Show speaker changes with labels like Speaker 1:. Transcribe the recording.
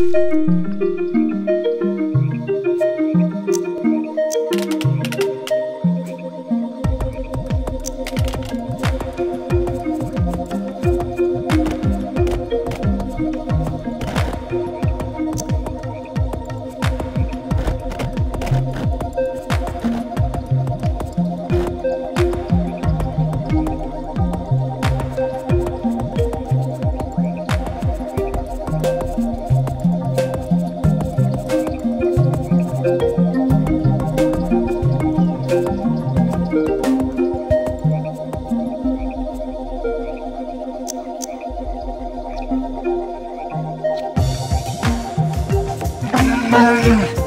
Speaker 1: you Maria.